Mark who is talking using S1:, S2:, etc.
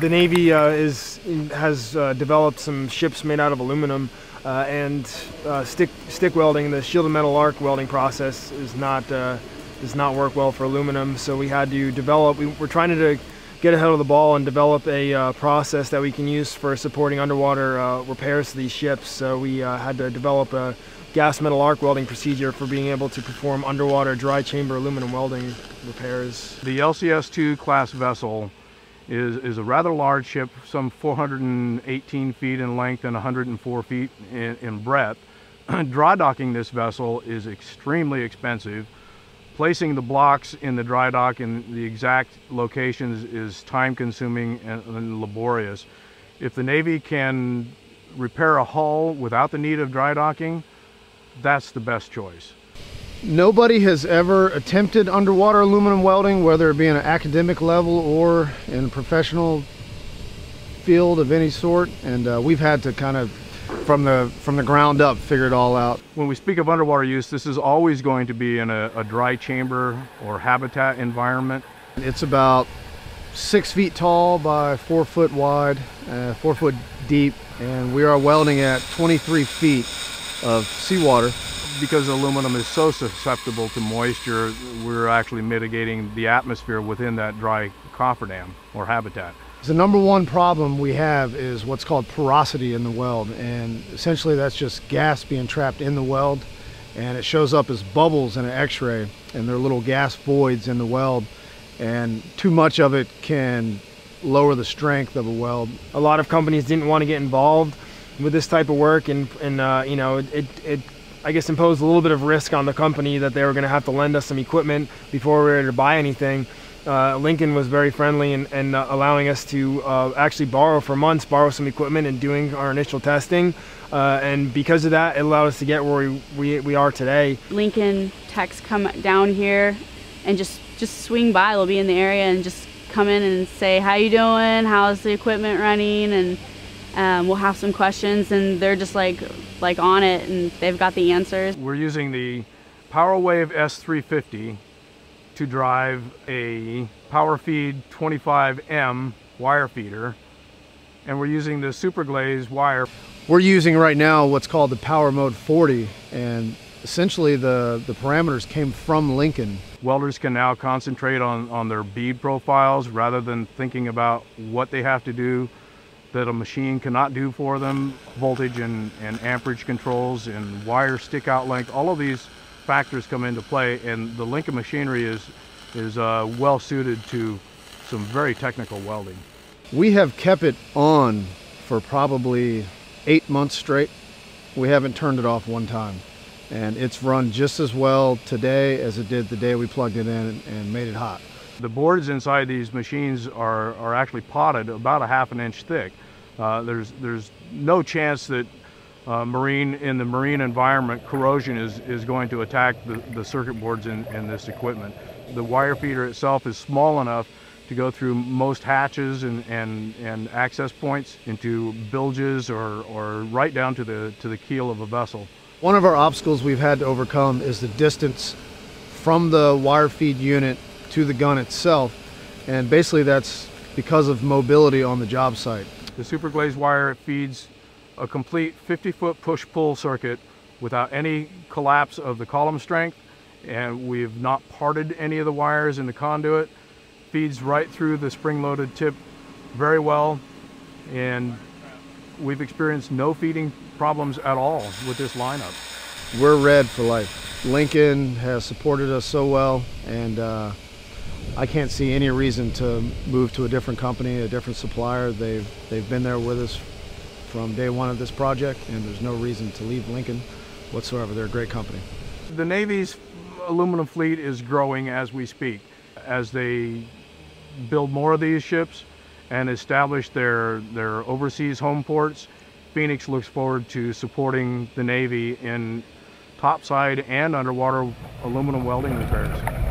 S1: the Navy uh, is has uh, developed some ships made out of aluminum, uh, and uh, stick stick welding, the shielded metal arc welding process, is not uh, does not work well for aluminum. So we had to develop. We were trying to get ahead of the ball and develop a uh, process that we can use for supporting underwater repairs to these ships. So we had to develop a gas metal arc welding procedure for being able to perform underwater dry chamber aluminum welding repairs.
S2: The LCS-2 class vessel is, is a rather large ship, some 418 feet in length and 104 feet in, in breadth. dry docking this vessel is extremely expensive. Placing the blocks in the dry dock in the exact locations is time consuming and, and laborious. If the Navy can repair a hull without the need of dry docking, that's the best choice.
S3: Nobody has ever attempted underwater aluminum welding, whether it be in an academic level or in a professional field of any sort. And uh, we've had to kind of, from the, from the ground up, figure it all out.
S2: When we speak of underwater use, this is always going to be in a, a dry chamber or habitat environment.
S3: It's about six feet tall by four foot wide, uh, four foot deep, and we are welding at 23 feet of seawater
S2: because aluminum is so susceptible to moisture, we're actually mitigating the atmosphere within that dry cofferdam or habitat.
S3: The number one problem we have is what's called porosity in the weld, and essentially that's just gas being trapped in the weld, and it shows up as bubbles in an x-ray, and they're little gas voids in the weld, and too much of it can lower the strength of a weld.
S1: A lot of companies didn't want to get involved with this type of work, and, and uh, you know, it, it I guess imposed a little bit of risk on the company that they were going to have to lend us some equipment before we were to buy anything. Uh, Lincoln was very friendly and, and uh, allowing us to uh, actually borrow for months, borrow some equipment and doing our initial testing. Uh, and because of that, it allowed us to get where we, we, we are today.
S4: Lincoln techs come down here and just, just swing by. They'll be in the area and just come in and say, how you doing? How's the equipment running? And um, we'll have some questions and they're just like like on it and they've got the answers.
S2: We're using the PowerWave S350 to drive a PowerFeed 25M wire feeder and we're using the Superglaze wire.
S3: We're using right now what's called the Power Mode 40 and essentially the, the parameters came from Lincoln.
S2: Welders can now concentrate on, on their bead profiles rather than thinking about what they have to do that a machine cannot do for them, voltage and, and amperage controls and wire stick out length, all of these factors come into play and the Lincoln machinery is, is uh, well suited to some very technical welding.
S3: We have kept it on for probably eight months straight. We haven't turned it off one time. And it's run just as well today as it did the day we plugged it in and made it hot.
S2: The boards inside these machines are, are actually potted about a half an inch thick. Uh, there's, there's no chance that uh, marine in the marine environment corrosion is, is going to attack the, the circuit boards in, in this equipment. The wire feeder itself is small enough to go through most hatches and, and, and access points into bilges or, or right down to the, to the keel of a vessel.
S3: One of our obstacles we've had to overcome is the distance from the wire feed unit to the gun itself. And basically that's because of mobility on the job site.
S2: The Superglaze wire feeds a complete 50 foot push-pull circuit without any collapse of the column strength and we've not parted any of the wires in the conduit. Feeds right through the spring-loaded tip very well and we've experienced no feeding problems at all with this lineup.
S3: We're red for life. Lincoln has supported us so well and uh, I can't see any reason to move to a different company, a different supplier. They've, they've been there with us from day one of this project, and there's no reason to leave Lincoln whatsoever. They're a great company.
S2: The Navy's aluminum fleet is growing as we speak. As they build more of these ships and establish their, their overseas home ports, Phoenix looks forward to supporting the Navy in topside and underwater aluminum welding repairs.